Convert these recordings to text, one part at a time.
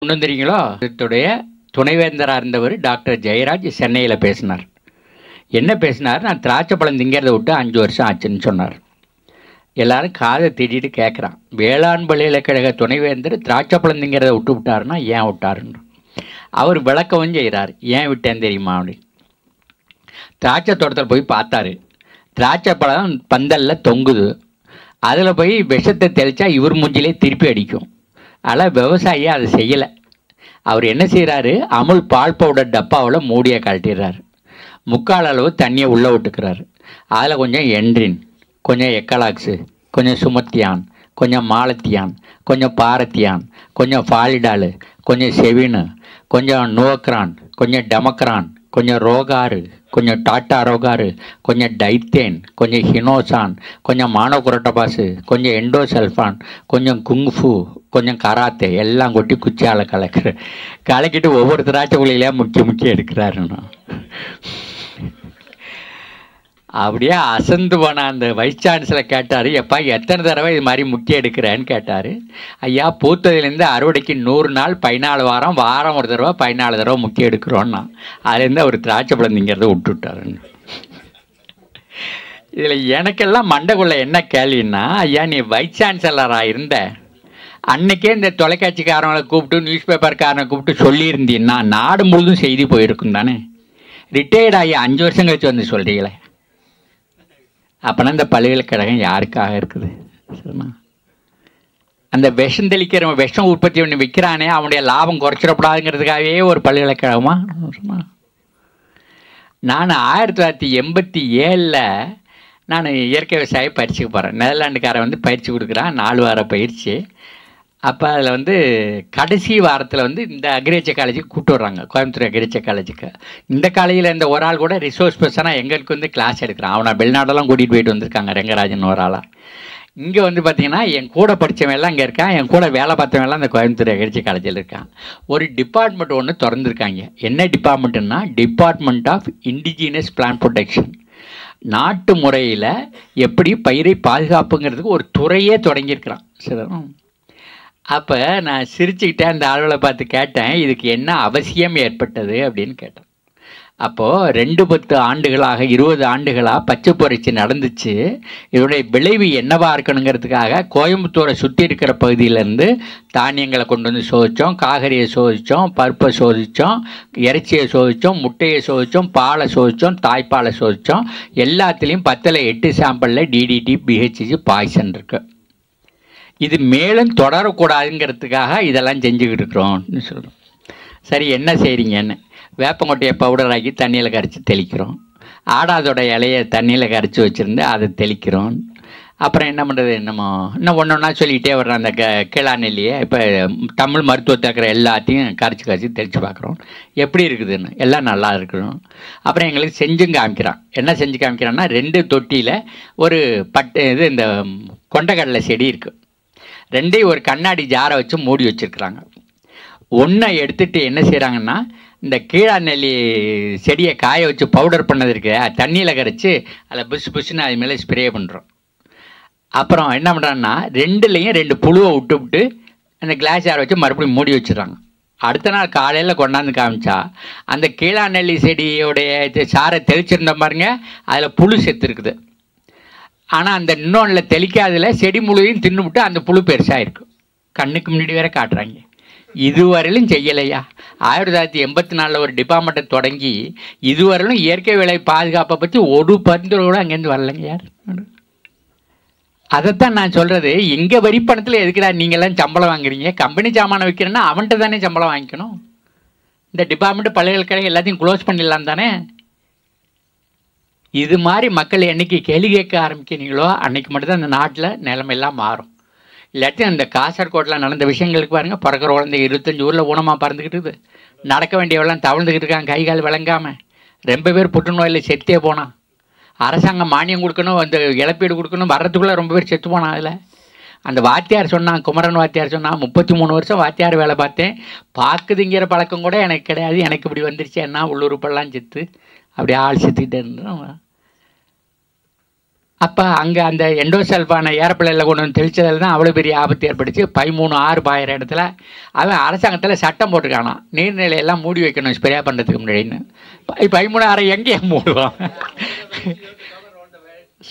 ஒன்று தெரியுங்களோ? இதோடைய துணைவேந்தராக இருந்தவர் டாக்டர் ஜெயராஜ் சென்னையில் பேசினார். என்ன பேசினார்? நான் திராட்சை பழம் திங்கிறத விட்டு அஞ்சு வருஷம் ஆச்சுன்னு சொன்னார். எல்லாரும் காதை திட்டிட்டு கேட்குறான் வேளாண் பல்கலைக்கழக துணைவேந்தர் திராட்சை பழம் திங்கிறத விட்டு விட்டாருன்னா ஏன் விட்டாருன்னு. அவர் விளக்கவும் செய்கிறார் ஏன் விட்டேன் தெரியுமா அப்படி? திராட்சை தோட்டத்தில் போய் பார்த்தாரு. திராட்சை பழம் பந்தலில் தொங்குது. அதில் போய் விஷத்தை தெளித்தா இவர் மூஞ்சிலே திருப்பி அடிக்கும். ஆனால் விவசாயி அதை செய்யலை. அவர் என்ன செய்கிறாரு அமுல் பால் பவுடர் டப்பாவில் மூடியை கழட்டிடுறாரு. முக்கால் அளவு தண்ணியை உள்ளே விட்டுக்கிறாரு. அதில் கொஞ்சம் என்ட்ரின் கொஞ்சம் எக்கலாக்ஸு கொஞ்சம் சுமத்தியான் கொஞ்சம் மாலத்தியான் கொஞ்சம் பாரத்தியான் கொஞ்சம் ஃபாலிடாலு கொஞ்சம் செவினு கொஞ்சம் நோக்ரான் கொஞ்சம் டெமக்ரான் கொஞ்சம் ரோகாரு கொஞ்சம் டாட்டா ரோகாரு கொஞ்சம் டைத்தேன் கொஞ்சம் ஹினோசான் கொஞ்சம் மானோகுரட்டபாசு கொஞ்சம் எண்டோசல்ஃபான் கொஞ்சம் குங்ஃபு கொஞ்சம் கராத்தே எல்லாம் கொட்டி குச்சியால் கலக்கிற. கலக்கிட்டு ஒவ்வொரு திராட்சை குழியிலே முக்கிய முக்கிய எடுக்கிறாருண்ணா அப்படியே அசந்து போன அந்த வைஸ் சான்சலர் கேட்டார் எப்பா எத்தனை தடவை இது மாதிரி முக்கிய எடுக்கிறேன்னு கேட்டார். ஐயா பூத்ததுலேருந்து அறுவடைக்கு நூறு நாள் பதினாலு வாரம் வாரம் ஒரு தடவை பதினாலு தடவை முக்கிய எடுக்கிறோன்னா அதுலேருந்து அவர் திராட்சை பழந்திங்கிறத விட்டுட்டாருன்னு. இதில் எனக்கெல்லாம் மண்டைக்குள்ளே என்ன கேள்வின்னா ஐயா நீ வைஸ் சான்சலராக இருந்த? அன்னைக்கே இந்த தொலைக்காட்சிக்காரங்களை கூப்பிட்டு நியூஸ் பேப்பர்காரனை கூப்பிட்டு சொல்லியிருந்தீங்கன்னா நாடு முழுதும் செய்தி போயிருக்கும் தானே? ரிட்டையர்ட் ஆகி அஞ்சு வருஷம் கழிச்சு வந்து சொல்கிறீங்களே அப்போனா இந்த பல்கலைக்கழகம் யாருக்காக இருக்குது? சரிண்ணா அந்த விஷம் தெளிக்கிற விஷம் உற்பத்தி பண்ணி விற்கிறானே அவனுடைய லாபம் குறைச்சிடப்படாதுங்கிறதுக்காகவே ஒரு பல்கலைக்கழகமா சரிண்ணா நான் ஆயிரத்தி தொள்ளாயிரத்தி எண்பத்தி ஏழில் நான் இயற்கை விவசாய பயிற்சிக்கு போகிறேன் நெதர்லாண்டுக்காரன் வந்து பயிற்சி கொடுக்குறான். நாலு வார பயிற்சி. அப்போ அதில் வந்து கடைசி வாரத்தில் வந்து இந்த அக்ரிகல்ச்சர் காலேஜுக்கு கூப்பிட்டு வர்றாங்க. கோயம்புத்தூர் அக்ரிகல்ச்சர் காலேஜுக்கு இந்த காலேஜில் இந்த ஒரு ஆள் கூட ரிசோர்ஸ் பர்சனாக எங்களுக்கு வந்து கிளாஸ் எடுக்கிறான். அவனை வெளிநாடெல்லாம் கூட்டிகிட்டு போயிட்டு வந்திருக்காங்க ரெங்கராஜன் ஒரு ஆளாக இங்கே வந்து பார்த்தீங்கன்னா என் கூட படித்தவன் எல்லாம் இங்கே இருக்கான். என் கூட வேலை பார்த்தவன்லாம் இந்த கோயம்புத்தூர் அக்ரிகல்ச்சர் காலேஜில் இருக்கான். ஒரு டிபார்ட்மெண்ட் ஒன்று திறந்துருக்காங்க. என்ன டிபார்ட்மெண்ட்டுன்னா department of indigenous plan protection நாட்டு முறையில் எப்படி பயிரை பாதுகாப்புங்கிறதுக்கு ஒரு துறையே தொடங்கியிருக்கிறான். சரி அப்போ நான் சிரிச்சுக்கிட்டே அந்த ஆளுகளை பார்த்து கேட்டேன் இதுக்கு என்ன அவசியம் ஏற்பட்டது அப்படின்னு கேட்டேன். அப்போது ரெண்டு பத்து ஆண்டுகளாக இருபது ஆண்டுகளாக பச்சை புரட்சி நடந்துச்சு. இதனுடைய விளைவு என்னவாக இருக்கணுங்கிறதுக்காக கோயம்புத்தூரை சுற்றி இருக்கிற பகுதியிலேருந்து தானியங்களை கொண்டு வந்து சோதித்தோம் காகரியை சோதித்தோம் பருப்பை சோதித்தோம் இறைச்சியை சோதித்தோம் முட்டையை சோதித்தோம் பாலை சோதித்தோம் தாய்ப்பாலை சோதித்தோம் எல்லாத்துலேயும் பத்தில் எட்டு சாம்பிளில் டிடிடி பிஹெச்சி பாய்சன் இருக்குது இது மேலும் தொடரக்கூடாதுங்கிறதுக்காக இதெல்லாம் செஞ்சுக்கிட்டு இருக்கிறோம்னு சொல்கிறோம் சரி என்ன செய்கிறீங்கன்னு வேப்பங்கொட்டையை பவுடர் ஆக்கி தண்ணியில் கரைச்சி தெளிக்கிறோம். ஆடாதோட இலையை தண்ணியில் கரைச்சி வச்சுருந்து அதை தெளிக்கிறோம். அப்புறம் என்ன பண்ணுறது என்னமோ? இன்னும் ஒன்று ஒன்றா சொல்லிக்கிட்டே வர்றோம் அந்த க கிளாநெல்லியை இப்போ தமிழ் மருத்துவத்தை இருக்கிற எல்லாத்தையும் கரைச்சி கரைச்சி தெளித்து பார்க்குறோம். எப்படி இருக்குதுன்னு? எல்லாம் நல்லா இருக்கணும் அப்புறம் எங்களுக்கு செஞ்சும் காமிக்கிறான். என்ன செஞ்சு காமிக்கிறான்னா ரெண்டு தொட்டியில் ஒரு பட்டு இது இந்த கொண்டக்கடலை செடி இருக்குது ரெண்டையும் ஒரு கண்ணாடி ஜாரை வச்சு மூடி வச்சுருக்குறாங்க. ஒன்றை எடுத்துகிட்டு என்ன செய்கிறாங்கன்னா இந்த கீழா நெல்லி செடியை காய வச்சு பவுடர் பண்ணது இருக்கு தண்ணியில் கரைச்சி அதில் புஷ் புஷ்னு அது மேலே ஸ்ப்ரே பண்ணுறோம் அப்புறம் என்ன பண்ணுறாங்கன்னா ரெண்டுலேயும் ரெண்டு புழுவை விட்டு விட்டு அந்த கிளாஸ் ஜாரை வச்சு மறுபடியும் மூடி வச்சிடுறாங்க. அடுத்த நாள் காலையில் கொண்டாந்து காமிச்சா அந்த கீழா நெல்லி செடியோடைய சாரை தெளிச்சிருந்த பாருங்க அதில் புழு செத்து இருக்குது. ஆனால் அந்த இன்னொன்னுல தெளிக்காததில் செடி முழுதையும் தின்னுவிட்டு அந்த புழு பெருசாக இருக்கும் கண்ணுக்கு முன்னாடி வேற காட்டுறாங்க. இதுவரையிலும் செய்யலையா? ஆயிரத்தி தொள்ளாயிரத்தி எண்பத்தி நாலில் ஒரு டிபார்ட்மெண்ட்டை தொடங்கி இதுவரையிலும் இயற்கை விலை பாதுகாப்பை பற்றி ஒரு பரிந்துரை கூட அங்கேருந்து வரலைங்க யார்? அதைத்தான் நான் சொல்கிறது எங்கள் வரி பணத்தில் எதுக்குடா நீங்கள்லாம் சம்பளம் வாங்குறீங்க? கம்பெனி சாமானை விற்கிறேன்னா அவன்கிட்ட தானே சம்பளம் வாங்கிக்கணும். இந்த டிபார்ட்மெண்ட் பல்கலைக்கழகம் எல்லாத்தையும் க்ளோஸ் பண்ணிடலாம் தானே? இது மாதிரி மக்கள் என்றைக்கு கேள்வி கேட்க ஆரம்பிக்கிறீங்களோ அன்றைக்கி மட்டும்தான் இந்த நாட்டில் நிலைமையெல்லாம் மாறும். இல்லாட்டி அந்த காசர்கோட்டில் நடந்த விஷயங்களுக்கு பாருங்கள் பிறக்கிற குழந்தை இருபத்தஞ்சி ஊரில் ஊனமாக பறந்துக்கிட்டு நடக்க வேண்டியவெல்லாம் தவழ்ந்துக்கிட்டு இருக்காங்க கை கால் விளங்காமல் ரொம்ப பேர் புற்றுநோயில் செத்தே போனான் அரசாங்கம் மானியம் கொடுக்கணும் அந்த இழப்பீடு கொடுக்கணும் வர்றதுக்குள்ளே ரொம்ப பேர் செத்து போனான் அதில். அந்த வாத்தியார் சொன்னான் குமரன் வாத்தியார் சொன்னான் முப்பத்தி மூணு வருஷம் வாத்தியார் வேலை பார்த்தேன். பார்க்குதுங்கிற பழக்கம் கூட எனக்கு கிடையாது. எனக்கு இப்படி வந்துருச்சு என்ன உள்ளுறுப்பெல்லாம் செத்து அப்படியே ஆள் செத்துக்கிட்டே இருந்தோம். அப்போ அங்கே அந்த எண்டோசல்ஃபானை ஏரப்பிள்ளையில் கொண்டு வந்து தெளிச்சதில் தான் அவ்வளோ பெரிய ஆபத்து ஏற்பட்டுச்சு. பதிமூணு ஆறு பாயிற இடத்துல அவன் அரசாங்கத்தில் சட்டம் போட்டிருக்கானாம். நீர்நிலையெல்லாம் மூடி வைக்கணும் ஸ்ப்ரே பண்ணுறதுக்கு முன்னாடின்னு பதிமூணு ஆறு எங்கேயே மூடுவான்.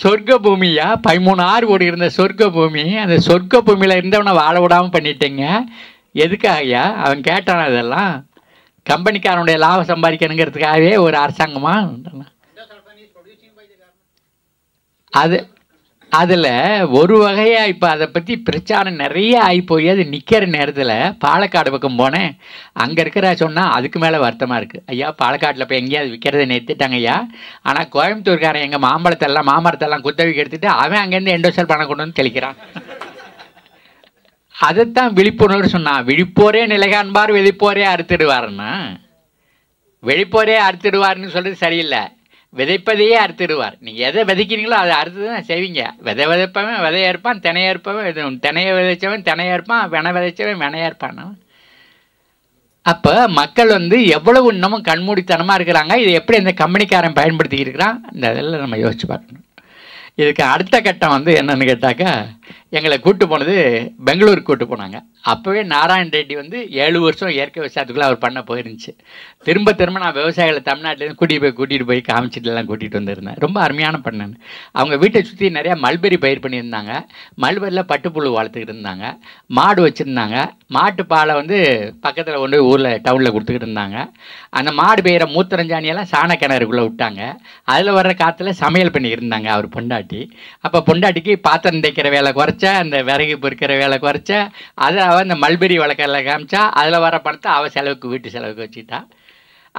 சொர்க்க பூமியா பதிமூணு ஆறு ஓடி இருந்த சொர்க்க பூமி அந்த சொர்க்க பூமியில் இருந்தவனை வாழ விடாமல் பண்ணிட்டேங்க. எதுக்காகயா அவன் கேட்டான் இதெல்லாம் கம்பெனிக்காரனுடைய லாபம் சம்பாதிக்கணுங்கிறதுக்காகவே ஒரு அரசாங்கமாக அது அதில் ஒரு வகையாக இப்போ அதை பற்றி பிரச்சாரம் நிறைய ஆகி போய் அது நிற்கிற நேரத்தில் பாலக்காடு பக்கம் போனேன். அங்கே இருக்கிற சொன்னால் அதுக்கு மேலே வருத்தமாக இருக்குது ஐயா பாலக்காட்டில் இப்போ எங்கேயாவது விற்கிறத நிறுத்திட்டாங்க ஐயா. ஆனால் கோயம்புத்தூர்காரன் எங்கள் மாம்பழத்தெல்லாம் மாமரத்தெல்லாம் குத்தவிக்கு எடுத்துட்டு அவன் அங்கேருந்து எண்டோசல் பணம் கொண்டு வந்து தெளிக்கிறான். அதைத்தான் விழிப்புணர்வு சொன்னான் விழிப்போரே நிலைகாண்பார் வெளிப்போரே அறுத்துடுவாருன்னா வெளிப்போரே அறுத்துடுவார்னு சொல்கிறது சரியில்லை. விதைப்பதையே அறுத்துடுவார். நீங்கள் எதை விதைக்கிறீங்களோ அதை அறுத்து தான் செய்வீங்க. விதை விதைப்பவன் விதைய இருப்பான் தினைய இருப்பவன் இது தினைய விதைச்சவன் தினைய இருப்பான் வினை விதைச்சவன் வினையேற்பான் இருப்பான் அப்போ மக்கள் வந்து எவ்வளவு இன்னமும் கண்மூடித்தனமாக இருக்கிறாங்க இது எப்படி இந்த கம்பெனிக்காரன் பயன்படுத்திக்கிட்டு இருக்கிறான் இந்த இதெல்லாம் நம்ம யோசிச்சு பார்க்கணும். இதுக்கு அடுத்த கட்டம் வந்து என்னென்னு கேட்டாக்கா எங்களை கூப்பிட்டு போனது பெங்களூருக்கு கூப்பிட்டு போனாங்க. அப்போவே நாராயண் ரெட்டி வந்து ஏழு வருஷம் இயற்கை விவசாயத்துக்குள்ளே அவர் பண்ண போயிருந்துச்சு. திரும்ப திரும்ப நான் விவசாயிகளை தமிழ்நாட்டிலேருந்து கூட்டிகிட்டு போய் கூட்டிகிட்டு போய் காமிச்சிட்டுலாம் கூட்டிகிட்டு வந்திருந்தேன். ரொம்ப அருமையான பண்ணேன் அவங்க வீட்டை சுற்றி நிறையா மல்பெரி பயிர் பண்ணியிருந்தாங்க. மல்பெரியில் பட்டுப்புழு வளர்த்துக்கிட்டு இருந்தாங்க. மாடு வச்சுருந்தாங்க. மாட்டு பாலை வந்து பக்கத்தில் கொண்டு போய் ஊரில் டவுனில் கொடுத்துக்கிட்டு இருந்தாங்க. அந்த மாடு பெய்கிற மூத்திரஞ்சாணியெல்லாம் சாண கிணறுக்குள்ளே விட்டாங்க. அதில் வர்ற காற்றுல சமையல் பண்ணி இருந்தாங்க அவர் பொண்டாட்டி. அப்போ பொண்டாட்டிக்கு பாத்திரம் தைக்கிற வேலை குறைச்சா அந்த விறகு பொறுக்கிற வேலை குறைச்சா அதை அவள் இந்த மல்பெரி வழக்கில் காமிச்சா அதில் வர பணத்தை அவள் செலவுக்கு வீட்டு செலவுக்கு வச்சுட்டா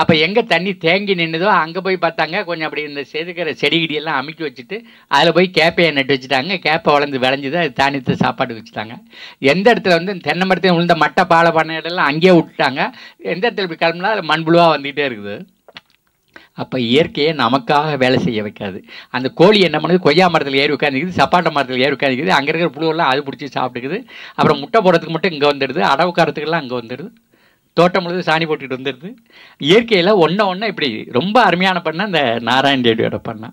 அப்போ எங்கே தண்ணி தேங்கி நின்றுதோ அங்கே போய் பார்த்தாங்க கொஞ்சம் அப்படி இந்த செதுக்கிற செடிகிடியெல்லாம் அமைக்கி வச்சுட்டு அதில் போய் கேப்பையை நட்டு வச்சுட்டாங்க. கேப்பை வளர்ந்து விளைஞ்சுது அது தானியத்தை சாப்பாடு வச்சுட்டாங்க. எந்த இடத்துல வந்து தென்னை மரத்தையும் விழுந்த மட்டை பாலை பண்ண இடம்லாம் அங்கேயே விட்டுட்டாங்க. எந்த இடத்துல இப்படி கிளம்புனா அதில் மண்புழுவாக வந்துகிட்டே இருக்குது. அப்போ இயற்கையை நமக்காக வேலை செய்ய வைக்காது. அந்த கோழி என்ன பண்ணுது? கொய்யா மரத்தில் ஏறி உட்காந்துக்குது சப்பாட்டை மரத்தில் ஏறி உட்காந்துக்குது அங்கே இருக்கிற புழுவெல்லாம் அது பிடிச்சி சாப்பிட்டுக்குது. அப்புறம் முட்டை போடுறதுக்கு மட்டும் இங்கே வந்துடுது. அடவுக்காரத்துக்கெல்லாம் அங்கே வந்துடுது. தோட்டம் முழுது சாணி போட்டுக்கிட்டு வந்துடுது. இயற்கையில் ஒன்றை ஒன்று இப்படி ரொம்ப அருமையான பண்ண அந்த நாராயண் ரெட்டியோட பண்ணா.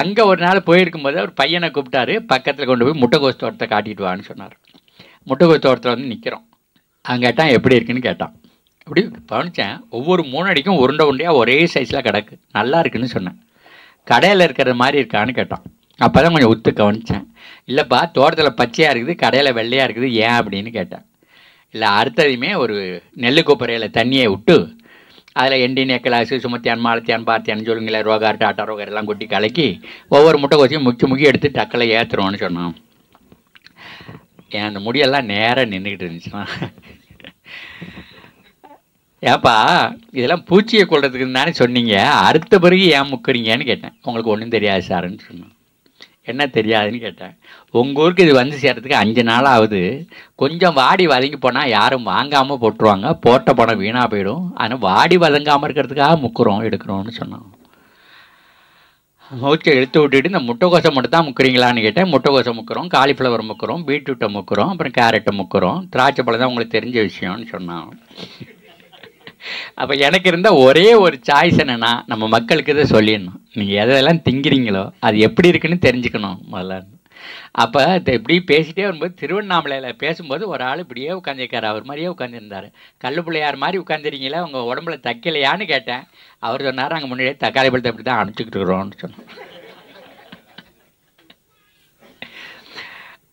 அங்கே ஒரு நாள் போயிருக்கும்போது அவர் பையனை கூப்பிட்டாரு. பக்கத்தில் கொண்டு போய் முட்டைகோஸ் தோட்டத்தை காட்டிட்டு வான்னு சொன்னார். முட்டைகோஸ் தோட்டத்தில் வந்து நிற்கிறோம் அங்கே கேட்டான் எப்படி இருக்குன்னு? கேட்டான். அப்படி கவனித்தேன் ஒவ்வொரு மூணடிக்கும் உருண்டை உருண்டையாக ஒரே சைஸில் கிடக்கு. நல்லா இருக்குன்னு சொன்னேன். கடையில் இருக்கிற மாதிரி இருக்கான்னு கேட்டான். அப்போ தான் கொஞ்சம் உத்து கவனித்தேன் இல்லைப்பா தோட்டத்தில் பச்சையாக இருக்குது கடையில் வெள்ளையாக இருக்குது ஏன் அப்படின்னு கேட்டேன். இல்லை அடுத்ததையுமே ஒரு நெல்லு கொப்பரையில் தண்ணியை விட்டு அதில் எண்டின் எக்கலாசு சுமத்தியான் மாலத்தியான் பார்த்தியான் சொல்லுங்களேன் ரோகார் டாட்டா ரோகர் எல்லாம் கொட்டி கலக்கி ஒவ்வொரு முட்டை கொச்சியும் முக்கி முக்கி எடுத்து டக்கில் ஏற்றுறோன்னு சொன்னான். என் அந்த முடியெல்லாம் நேராக நின்றுக்கிட்டு இருந்துச்சுன்னா. ஏப்பா இதெல்லாம் பூச்சியை கொள்றதுக்கு தானே சொன்னீங்க. அடுத்த பிறகு ஏன் முக்குறீங்கன்னு கேட்டேன். உங்களுக்கு ஒன்றும் தெரியாது சார்ன்னு சொன்னான். என்ன தெரியாதுன்னு கேட்டேன். உங்கள் ஊருக்கு இது வந்து சேர்றதுக்கு அஞ்சு நாள் ஆகுது. கொஞ்சம் வாடி வதங்கி போனால் யாரும் வாங்காமல் போட்டுருவாங்க. போட்ட பணம் வீணாக போயிடும். ஆனால் வாடி வதங்காமல் இருக்கிறதுக்காக முக்குறோம் எடுக்கிறோம்னு சொன்னான். மூச்சை எடுத்து விட்டுட்டு இந்த முட்டைக்கோசை மட்டும் தான் முக்கிறீங்களான்னு கேட்டேன். முட்டைக்கோசை முக்கிறோம் காலிஃப்ளவர் முக்குறோம் பீட்ரூட்டை முக்கிறோம் அப்புறம் கேரட்டை முக்கிறோம். திராட்சை பழம் தான் உங்களுக்கு தெரிஞ்ச விஷயம்னு சொன்னான். அப்போ எனக்கு இருந்த ஒரே ஒரு சாய்ஸ் என்னன்னா நம்ம மக்களுக்கு இதை சொல்லிடணும். நீங்கள் எதெல்லாம் திங்கிறீங்களோ அது எப்படி இருக்குன்னு தெரிஞ்சுக்கணும் முதல்ல. அப்போ இப்படி பேசிட்டே வரும்போது திருவண்ணாமலையில் பேசும்போது ஒரு ஆள் இப்படியே உட்காந்துருக்காரு அவர் மாதிரியே உட்காந்துருந்தார் கல்லு பிள்ளையார் மாதிரி உட்காந்துருக்கீங்களா உங்கள் உடம்புல தைக்கலையான்னு கேட்டேன். அவர் சொன்னார் நாங்கள் முன்னாடியே தக்காளி பழத்தை அப்படி தான் அனுப்பிச்சிக்கிட்டு இருக்கிறோம்னு சொன்னோம்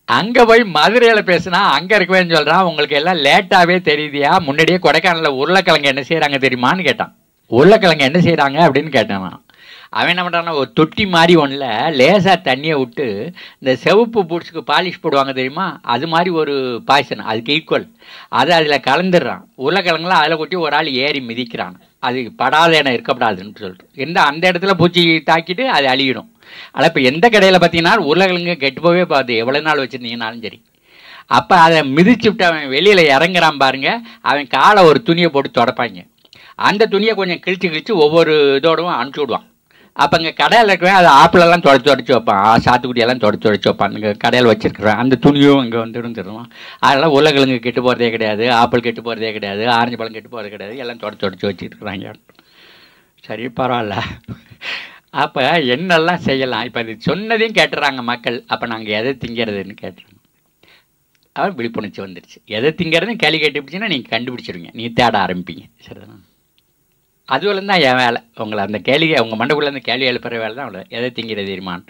அங்கே போய் மதுரையில் பேசுனா அங்கே இருக்கவேன்னு சொல்கிறான் உங்களுக்கு எல்லாம் லேட்டாகவே தெரியுதியா? முன்னாடியே கொடைக்கானலில் உருளைக்கிழங்கு என்ன செய்கிறாங்க தெரியுமான்னு கேட்டான். உருளைக்கிழங்கு என்ன செய்கிறாங்க அப்படின்னு கேட்டேன் நான் அவன் என்ன பண்ணுறான்னா ஒரு தொட்டி மாதிரி ஒன்றில் லேசாக தண்ணியை விட்டு இந்த செவப்பு பூட்ஸுக்கு பாலிஷ் போடுவாங்க தெரியுமா? அது மாதிரி ஒரு பாய்சன் அதுக்கு ஈக்குவல் அதை அதில் கலந்துடுறான். உருளைக்கிழங்குலாம் அதில் கொட்டி ஒரு ஆள் ஏறி மிதிக்கிறான். அது படாத இடம் இருக்கப்படாதுன்னு சொல்லிட்டு. இந்த அந்த இடத்துல பூச்சி தாக்கிட்டு அது அழியிடும். ஆனால் இப்போ எந்த கடையில் பார்த்தீங்கன்னா உருளைக்கிழங்கு கெட்டு போவே பார்த்து எவ்வளோ நாள் வச்சுருந்தீங்கனாலும் சரி. அப்போ அதை மிதிச்சு விட்டு அவன் வெளியில் இறங்குறான் பாருங்க. அவன் காலை ஒரு துணியை போட்டு தொடப்பாங்க. அந்த துணியை கொஞ்சம் கிழிச்சு கிழிச்சு ஒவ்வொரு இதோடவும் அனுப்பிச்சி விடுவான். அப்போ இங்கே கடையில் இருக்கிறவன் அதை ஆப்பிளெல்லாம் தொடச்சி தொடச்சி வைப்பான். சாத்துக்குடியெல்லாம் தொடச்சி தொடச்சி வைப்பான். இங்கே கடையில் வச்சிருக்கிறேன் அந்த துணியும் இங்கே வந்து தருவான் அதெல்லாம் உருளைக்கிழங்கு கெட்டு போகிறதே கிடையாது ஆப்பிள் கெட்டு போகிறதே கிடையாது ஆரஞ்சு பழம் கெட்டு போகிறது கிடையாது. எல்லாம் தொடச்சி தொடச்சி வச்சுருக்குறாங்க. சரி பரவாயில்ல. அப்போ என்னெல்லாம் செய்யலாம்? இப்போ அது சொன்னதையும் கேட்டுறாங்க மக்கள். அப்போ நாங்கள் எதை திங்கிறதுன்னு கேட்டுறாங்க அவன் விழிப்புணர்ச்சி வந்துருச்சு. எதை திங்கிறதுன்னு கேள்வி கேட்டுப்பிடிச்சுன்னா நீங்கள் கண்டுபிடிச்சிருவீங்க நீ தேட ஆரம்பிப்பீங்க. சரிதானா? அதுவரை தான் என் வேலை. உங்களை அந்த கேள்வி உங்கள் மண்டக்குள்ளே அந்த கேள்வி எழுப்புற வேலை தான் அவ்வளோ எதை திங்கிற தெரியுமான்